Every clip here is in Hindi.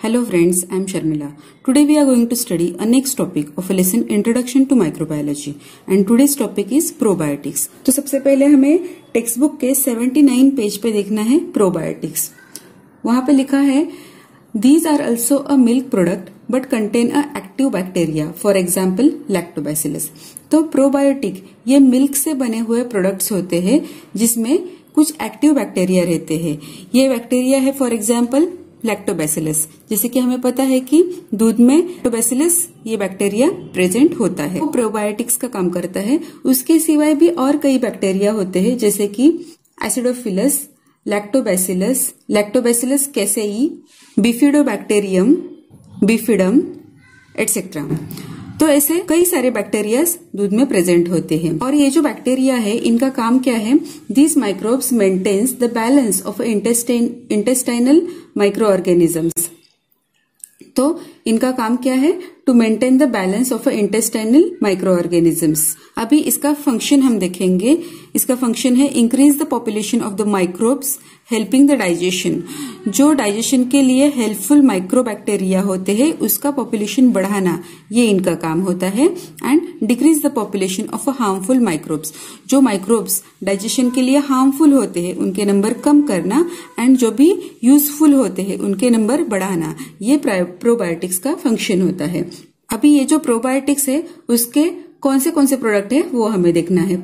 Hello friends, I am Sharmila. Today we are going to study a next topic of a lesson Introduction to Microbiology and today's topic is probiotics. तो सबसे पहले हमें टेक्स्ट बुक के 79 पेज पे देखना है प्रोबायोटिक्स वहाँ पे लिखा है these are also a milk product but contain a active bacteria for example lactobacillus तो प्रोबायोटिक ये मिल्क से बने हुए प्रोडक्ट्स होते हैं जिसमें कुछ एक्टिव बैक्टीरिया रहते हैं ये बैक्टीरिया है फॉर एग्ज़ाम्पल लैक्टोबैसिलस जैसे कि हमें पता है कि दूध में लैक्टोबैसिलस ये बैक्टीरिया प्रेजेंट होता है। वो प्रोबायोटिक्स का काम करता है। उसके सिवाय भी और कई बैक्टीरिया होते हैं, जैसे कि acidophilus lactobacillus lactobacillus casei bifidobacterium bifidum etcetera तो ऐसे कई सारे बैक्टीरिया दूध में प्रेजेंट होते हैं। और ये जो बैक्टीरिया है, इनका काम क्या है? This microbes maintains the balance of intestinal micro organisms तो इनका काम क्या है? To maintain the balance of a intestinal micro organisms अभी इसका फ़ंक्शन हम देखेंगे। इसका फ़ंक्शन है increase the population of the microbes helping the digestion जो डाइजेशन के लिए हेल्पफुल माइक्रोबैक्टीरिया होते हैं, उसका पॉपुलेशन बढ़ाना, ये इनका काम होता है। And decrease the population of a harmful microbes जो माइक्रोब्स डाइजेशन के लिए हार्मफुल होते हैं, उनके नंबर कम करना एंड जो भी यूजफुल होते हैं, उनके नंबर बढ़ाना। ये प्रोबायोटिक्स का फ़ंक्शन होता है। अभी ये जो प्रोबायोटिक्स है उसके कौन से कौन से प्रोडक्ट है वो हमें देखना है।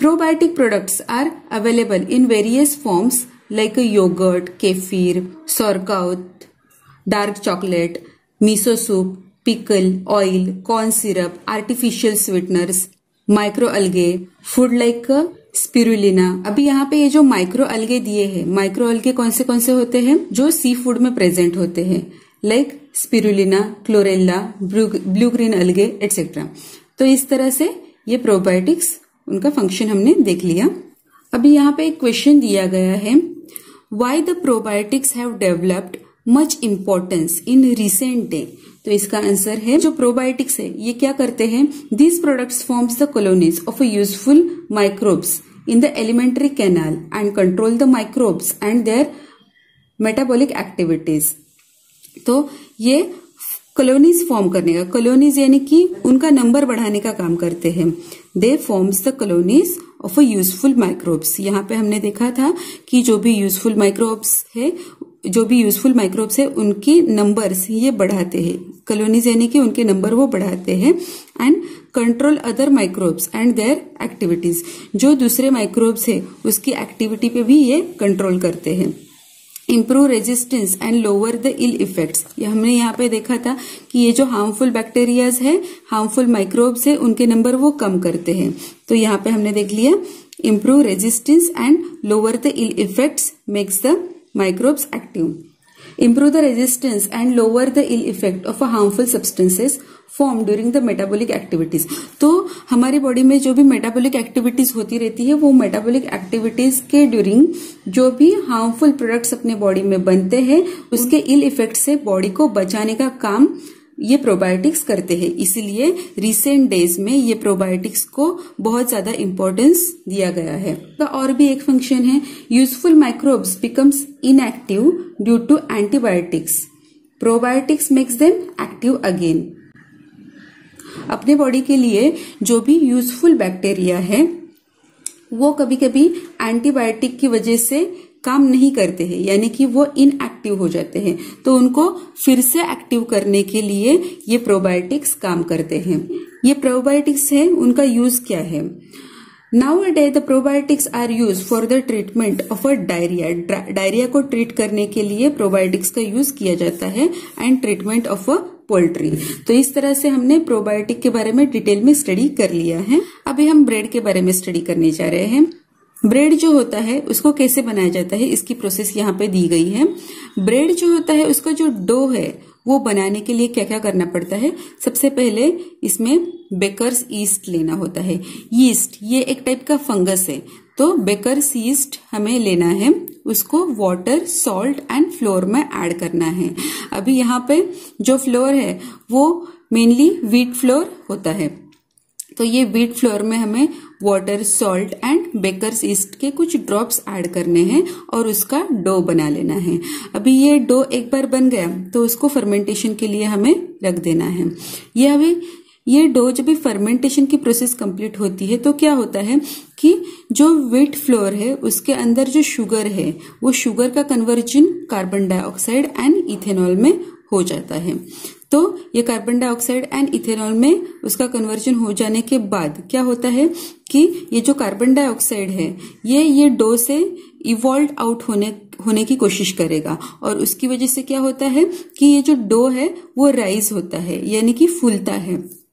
Probiotic products are available in various forms like a yogurt, kefir, sauerkraut, dark chocolate, miso soup, pickle, oil, corn syrup, artificial sweeteners, microalgae, food like spirulina अभी यहाँ पे ये जो माइक्रो अलगे दिए हैं माइक्रो अलगे कौन से कौन से होते हैं जो सी फ़ूड में प्रेजेंट होते हैं। Like spirulina chlorella blue green algae etcetera तो इस तरह से ये प्रोबायोटिक्स उनका फ़ंक्शन हमने देख लिया। अभी यहाँ पे एक क्वेश्चन दिया गया है why the probiotics have developed much importance in recent day तो इसका आंसर है, जो प्रोबायोटिक्स है, ये क्या करते हैं? These products forms the colonies of a useful microbes in the alimentary canal and control the microbes and their metabolic activities तो ये कॉलोनीज फॉर्म करने का कॉलोनीज यानी कि उनका नंबर बढ़ाने का काम करते हैं। They forms the colonies of a useful microbes यहाँ पे हमने देखा था कि जो भी यूजफुल माइक्रोब्स है, जो भी यूजफुल माइक्रोब्स है, उनके नंबर्स ये बढ़ाते हैं। कॉलोनीज यानी कि उनके नंबर वो बढ़ाते हैं and control other microbes and their activities जो दूसरे माइक्रोब्स है, उसकी एक्टिविटी पे भी ये कंट्रोल करते हैं। Improve resistance and lower the ill effects ये हमने यहाँ पे देखा था कि ये जो हार्मफुल बैक्टीरियाज है हार्मफुल माइक्रोब्स है, उनके नंबर वो कम करते हैं। तो यहाँ पे हमने देख लिया improve resistance and lower the ill effects makes the microbes active improve the resistance and lower the ill effect of a harmful substances form during the metabolic activities तो हमारी बॉडी में जो भी मेटाबॉलिक एक्टिविटीज़ होती रहती है, वो मेटाबॉलिक एक्टिविटीज़ के ड्यूरिंग जो भी हार्मफुल प्रोडक्ट्स अपने बॉडी में बनते हैं, उसके इल इफ़ेक्ट से बॉडी को बचाने का काम ये प्रोबायोटिक्स करते हैं। इसीलिए रिसेंट डेज़ में ये प्रोबायोटिक्स को बहुत ज़्यादा इम्पोर्टेंस दिया गया है। तो और भी एक फ़ंक्शन है useful microbes becomes inactive due to antibiotics probiotics makes them active again अपने बॉडी के लिए जो भी यूजफुल बैक्टीरिया है, वो कभी कभी एंटीबायोटिक की वजह से काम नहीं करते हैं, यानी कि वो इनएक्टिव हो जाते हैं। तो उनको फिर से एक्टिव करने के लिए ये प्रोबायोटिक्स काम करते हैं। ये प्रोबायोटिक्स है, उनका यूज़ क्या है? Now a day the probiotics are use for the treatment of a diarrhoea diarrhoea को ट्रीट करने के लिए प्रोबायोटिक्स का यूज़ किया जाता है and treatment of a poultry तो इस तरह से हमने प्रोबायोटिक के बारे में डिटेल में स्टडी कर लिया है। अभी हम ब्रेड के बारे में स्टडी करने जा रहे हैं। ब्रेड जो होता है, उसको कैसे बनाया जाता है, इसकी प्रोसेस यहाँ पे दी गई है। ब्रेड जो होता है, उसका जो डो है वो बनाने के लिए क्या क्या करना पड़ता है? सबसे पहले इसमें बेकर्स ईस्ट लेना होता है। ईस्ट ये एक टाइप का फंगस है। तो बेकर ईस्ट हमें लेना है, उसको वाटर, सॉल्ट एंड फ्लोर में ऐड करना है। अभी यहाँ पे जो फ्लोर है, वो मेनली व्हीट फ्लोर होता है। तो ये व्हीट फ्लोर में हमें water salt and bakers yeast के कुछ ड्रॉप्स ऐड करने हैं और उसका डो बना लेना है। अभी ये डो एक बार बन गया तो उसको फर्मेंटेशन के लिए हमें रख देना है। ये अभी, ये डो जब भी फर्मेंटेशन की प्रोसेस कंप्लीट होती है तो क्या होता है कि जो वेट फ्लोर है, उसके अंदर जो शुगर है, वो शुगर का conversion carbon dioxide and ethanol में हो जाता है। तो ये कार्बन डाइऑक्साइड एंड इथेनॉल में उसका कन्वर्जन हो जाने के बाद क्या होता है कि ये जो कार्बन डाइऑक्साइड है, ये ये डो से इवॉल्व आउट होने होने की कोशिश करेगा। और उसकी वजह से क्या होता है कि ये जो डो है, वो राइज होता है, यानी कि फूलता है।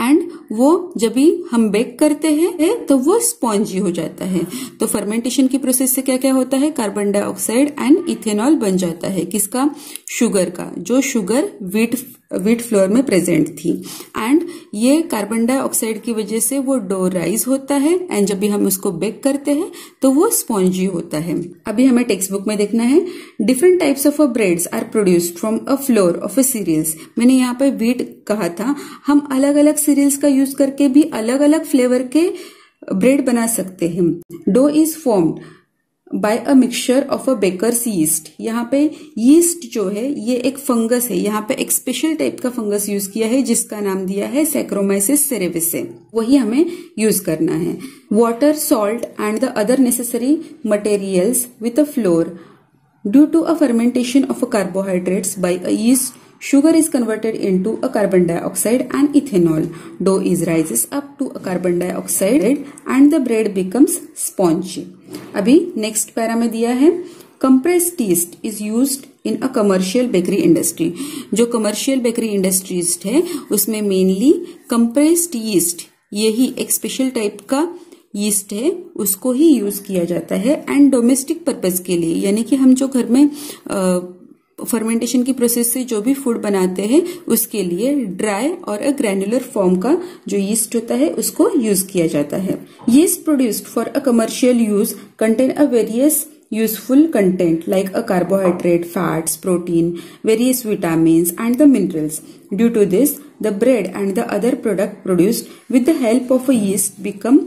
एंड वो जब भी हम बेक करते हैं तो वो स्पॉन्जी हो जाता है। तो फर्मेंटेशन की प्रोसेस से क्या क्या होता है? कार्बन डाइऑक्साइड एंड इथेनॉल बन जाता है। किसका? शुगर का। जो शुगर वीट वीट फ्लोर में प्रेजेंट थी। एंड ये कार्बन डाइऑक्साइड की वजह से वो डो राइज होता है एंड जब भी हम उसको बेक करते हैं तो वो स्पॉन्जी होता है। अभी हमें टेक्स्ट बुक में देखना है। Different types of breads are produced from a flour of a cereals मैंने यहाँ पे वीट कहा था। हम अलग अलग सीरियल्स का यूज़ करके भी अलग अलग फ्लेवर के ब्रेड बना सकते हैं। Dough is formed by a mixture of a bakers yeast यहाँ पे यीस्ट जो है, ये एक फंगस है। यहाँ पे एक स्पेशल टाइप का फंगस यूज़ किया है, जिसका नाम दिया है सेक्रोमाइसिस सेरेविसे वही हमें यूज़ करना है। Water salt and the other necessary materials with a flour due to a fermentation of a carbohydrates by a Sugar is converted into a carbon dioxide and ethanol. Dough is rises up to a carbon dioxide and the bread becomes spongy. अभी नेक्स्ट पैरा में दिया है compressed yeast is used in a commercial bakery industry जो कमर्शियल बेकरी इंडस्ट्रीज़ है, उसमें मेनली कंप्रेस्ड ईस्ट यही एक स्पेशल टाइप का यीस्ट है, उसको ही यूज़ किया जाता है एंड डोमेस्टिक पर्पज के लिए, यानी कि हम जो घर में फर्मेंटेशन की प्रोसेस से जो भी फ़ूड बनाते हैं, उसके लिए ड्राई और अ ग्रेनुलर फॉर्म का जो यीस्ट होता है, उसको यूज़ किया जाता है। Yeast produced for a commercial use contain a various useful content like a carbohydrate fats protein various vitamin and the minerals due to this the bread and the other product produced with the help of a yeast become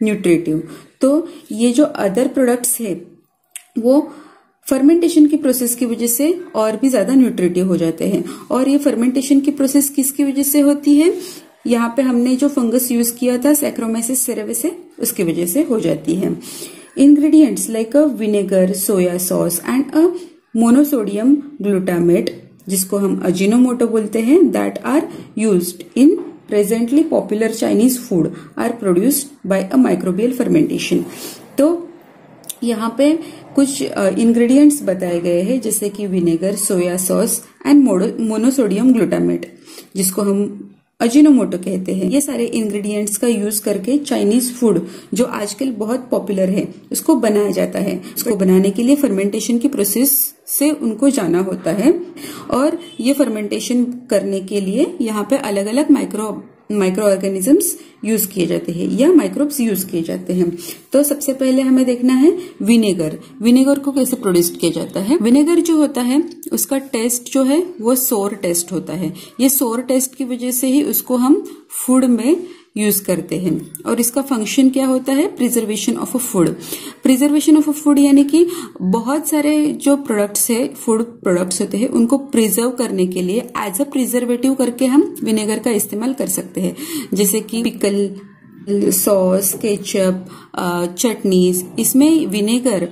nutritive तो ये जो अदर प्रोडक्ट्स है, वो फर्मेंटेशन की प्रोसेस की वजह से और भी ज़्यादा न्यूट्रिटिव हो जाते हैं। और ये फर्मेंटेशन की प्रोसेस किसकी वजह से होती है? यहाँ पे हमने जो फंगस यूज़ किया था सेक्रोमेसिस सेरेविसे उसकी वजह से हो जाती है। Ingredients like a vinegar soya sauce and a monosodium glutamate जिसको हम अजिनोमोटो बोलते हैं that are use in presently popular Chinese food are produced by a microbial fermentation तो यहाँ पे कुछ इंग्रेडिएंट्स बताए गए हैं, जैसे कि vinegar soya sauce and monosodium glutamate जिसको हम अजिनोमोटो कहते हैं। ये सारे इंग्रेडिएंट्स का यूज़ करके चाइनीज़ फ़ूड जो आजकल बहुत पॉपुलर है, उसको बनाया जाता है। उसको बनाने के लिए फर्मेंटेशन की प्रोसेस से उनको जाना होता है। और ये फर्मेंटेशन करने के लिए यहाँ पे अलग अलग माइक्रो माइक्रो ऑर्गेनिजम्स यूज़ किए जाते हैं या माइक्रोब्स यूज़ किए जाते हैं। तो सबसे पहले हमें देखना है विनेगर विनेगर को कैसे प्रोड्यूस किया जाता है? विनेगर जो होता है, उसका टेस्ट जो है, वो सोर टेस्ट होता है। ये सोर टेस्ट की वजह से ही उसको हम फ़ूड में यूज़ करते हैं। और इसका फ़ंक्शन क्या होता है? Preservation of a food preservation of a food यानी कि बहुत सारे जो प्रोडक्ट्स है फ़ूड प्रोडक्ट्स होते हैं, उनको प्रिजर्व करने के लिए एज अ प्रिजर्वेटिव करके हम विनेगर का इस्तेमाल कर सकते हैं। जैसे कि पिकल सॉस केचप चटनीज इसमें विनेगर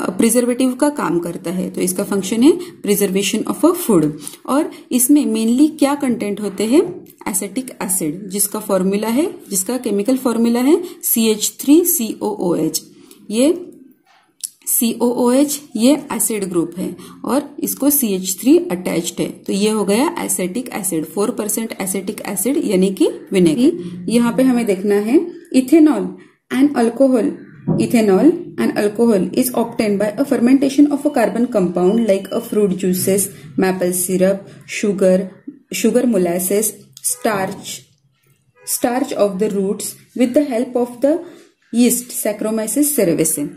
प्रिजर्वेटिव का काम करता है। तो इसका फ़ंक्शन है प्रिजर्वेशन ऑफ़ अ फ़ूड और इसमें मेनली क्या कंटेंट होते हैं? एसेटिक एसिड जिसका फॉर्मूला है, जिसका केमिकल फॉर्मूला है C H three C O O H ये सी ओ ओ एच ये एसिड ग्रुप है और इसको सी एच थ्री अटैच्ड है। तो ये हो गया acetic acid four percent acetic acid यानी कि विनेगर यहाँ पे हमें देखना है ethanol and alcohol Ethanol and alcohol is obtained by a fermentation of a carbon compound like a fruit juices, maple syrup, sugar, sugar molasses, starch, starch of the roots with the help of the yeast Saccharomyces cerevisiae.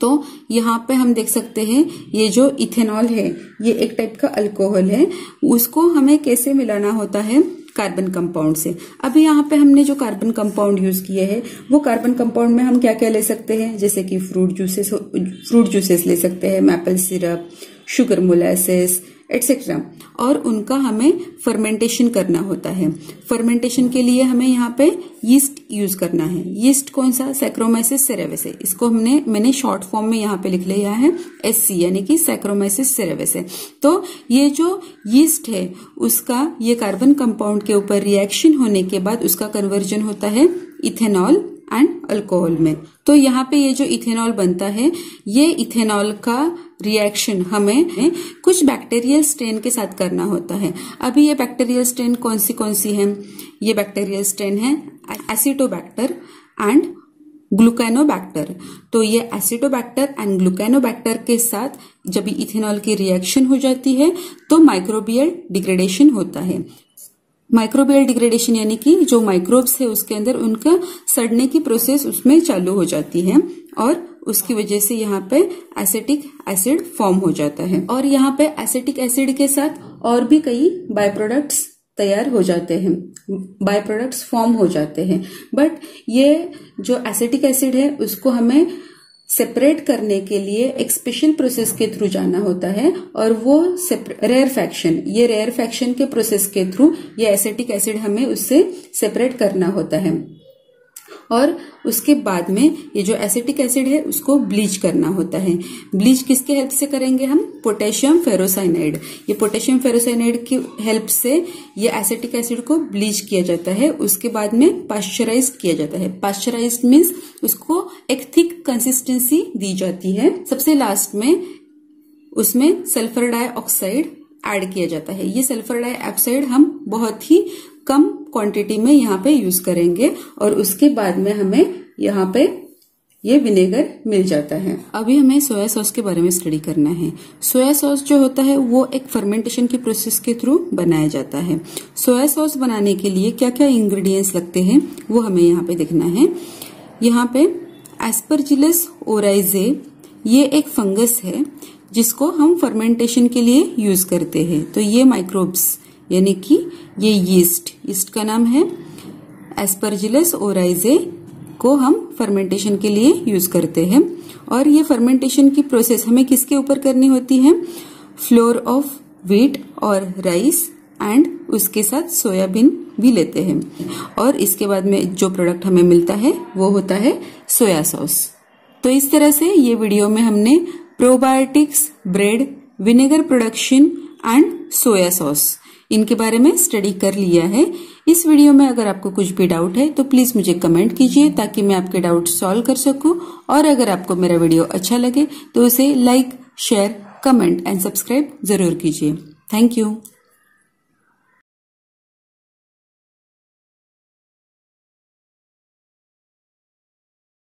तो यहाँ पे हम देख सकते हैं ये जो इथेनॉल है ये एक टाइप का अल्कोहल है उसको हमें कैसे मिलाना होता है कार्बन कंपाउंड से अभी यहाँ पे हमने जो कार्बन कंपाउंड यूज़ किए हैं, वो कार्बन कंपाउंड में हम क्या क्या ले सकते हैं? जैसे कि फ्रूट जूसेस फ्रूट जूसेस ले सकते हैं maple syrup sugar molasses etcetera. और उनका हमें फर्मेंटेशन करना होता है। फर्मेंटेशन के लिए हमें यहाँ पे यीस्ट यूज़ करना है। यीस्ट कौन सा? सैक्रोमाइसिस सेरेवेसे इसको हमने, मैंने शॉर्ट फॉर्म में यहाँ पे लिख लिया है। एस सी यानी कि सैक्रोमाइसिस सेरेवेसे तो ये जो यीस्ट है, उसका ये कार्बन कंपाउंड के ऊपर रिएक्शन होने के बाद उसका कन्वर्जन होता है इथेनॉल एंड अल्कोहल में। तो यहाँ पे ये जो इथेनॉल बनता है, ये इथेनॉल का रिएक्शन हमें कुछ बैक्टीरियल स्ट्रेन के साथ करना होता है। अभी ये बैक्टीरियल स्ट्रेन कौन सी कौन सी है? ये बैक्टीरियल स्ट्रेन है एसिटोबैक्टर एंड ग्लूकैनोबैक्टर तो ये एसिडोबैक्टर एंड ग्लूकैनोबैक्टर के साथ जब इथेनॉल की रिएक्शन हो जाती है तो माइक्रोबियल डिग्रेडेशन होता है। माइक्रोबियल डिग्रेडेशन यानी कि जो माइक्रोब्स है उसके अंदर उनका सड़ने की प्रोसेस उसमें चालू हो जाती है और उसकी वजह से यहाँ पे एसिटिक एसिड फॉर्म हो जाता है। और यहाँ पे एसिटिक एसिड के साथ और भी कई बाय प्रोडक्ट्स तैयार हो जाते हैं बाय प्रोडक्ट्स फॉर्म हो जाते हैं। बट ये जो एसिटिक एसिड है, उसको हमें सेपरेट करने के लिए एक स्पेशल प्रोसेस के थ्रू जाना होता है। और वो रेयर फैक्शन ये रेयर फैक्शन के प्रोसेस के थ्रू ये एसिटिक एसिड हमें उससे सेपरेट करना होता है। और उसके बाद में ये जो एसिटिक एसिड है, उसको ब्लीच करना होता है। ब्लीच किसके हेल्प से करेंगे हम? Potassium ferrocyanide. ये पोटेशियम फेरोसाइनाइड की हेल्प से ये एसिटिक एसिड को ब्लीच किया जाता है। उसके बाद में पाश्चराइज किया जाता है। पाश्चराइज मीन्स उसको एक थिक कंसिस्टेंसी दी जाती है। सबसे लास्ट में उसमें सल्फ़र डाइऑक्साइड ऐड किया जाता है। ये सल्फ़र डाइऑक्साइड हम बहुत ही कम क्वांटिटी में यहाँ पे यूज़ करेंगे और उसके बाद में हमें यहाँ पे ये विनेगर मिल जाता है। अभी हमें सोया सॉस के बारे में स्टडी करना है। सोया सॉस जो होता है, वो एक फर्मेंटेशन की प्रोसेस के थ्रू बनाया जाता है। सोया सॉस बनाने के लिए क्या क्या इंग्रेडिएंट्स लगते हैं, वो हमें यहाँ पे देखना है। यहाँ पे एस्परजिलस ओराइजे ये एक फंगस है, जिसको हम फर्मेंटेशन के लिए यूज़ करते हैं। तो ये माइक्रोब्स यानी कि ये यीस्ट यीस्ट का नाम है एस्परजिलस ओराइजे को हम फर्मेंटेशन के लिए यूज़ करते हैं। और ये फर्मेंटेशन की प्रोसेस हमें किसके ऊपर करनी होती है? फ्लोर ऑफ़ व्हीट और राइस एंड उसके साथ सोयाबीन भी लेते हैं। और इसके बाद में जो प्रोडक्ट हमें मिलता है, वो होता है सोया सॉस तो इस तरह से ये वीडियो में हमने probiotics bread vinegar production and soya sauce इनके बारे में स्टडी कर लिया है। इस वीडियो में अगर आपको कुछ भी डाउट है तो प्लीज़ मुझे कमेंट कीजिए ताकि मैं आपके डाउट सॉल्व कर सकूँ। और अगर आपको मेरा वीडियो अच्छा लगे तो उसे like share comment and subscribe ज़रूर कीजिए। Thank you